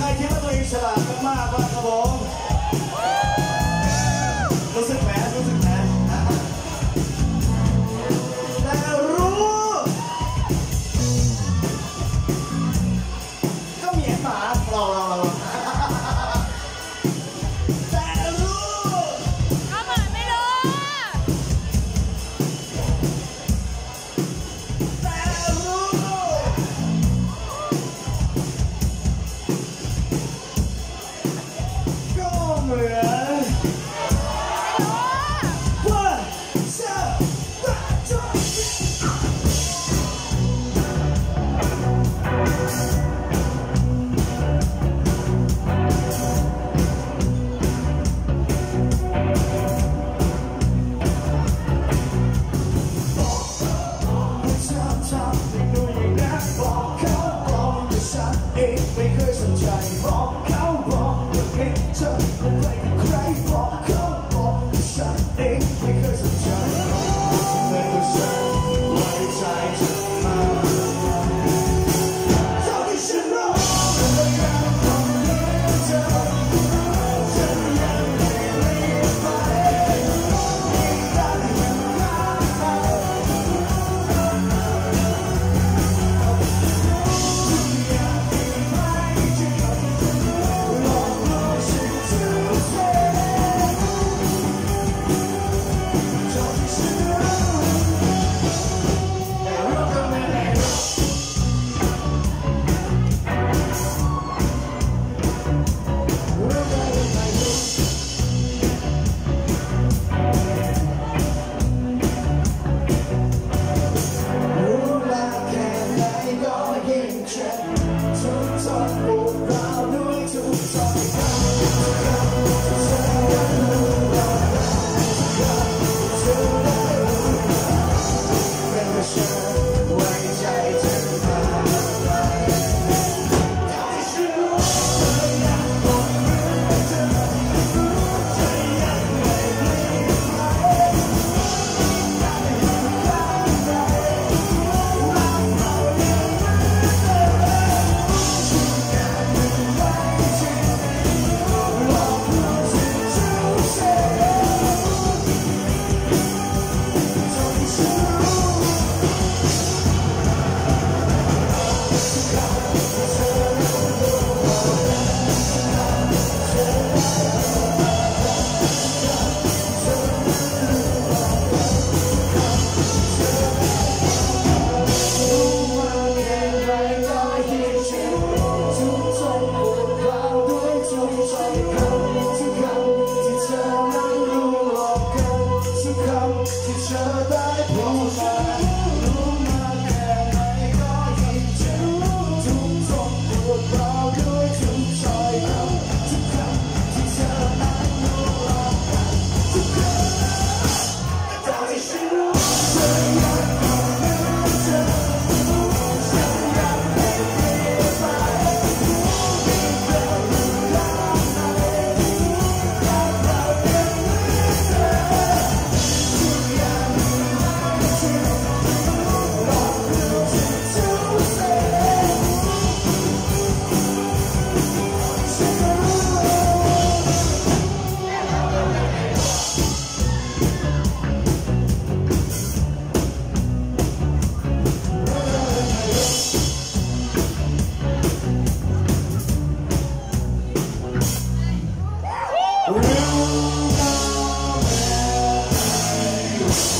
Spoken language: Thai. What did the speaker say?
ใครคิดว่าตัวองสลาดมากๆาครับผม เองไม่เคยสนใจมองเขามองเธอ Peace.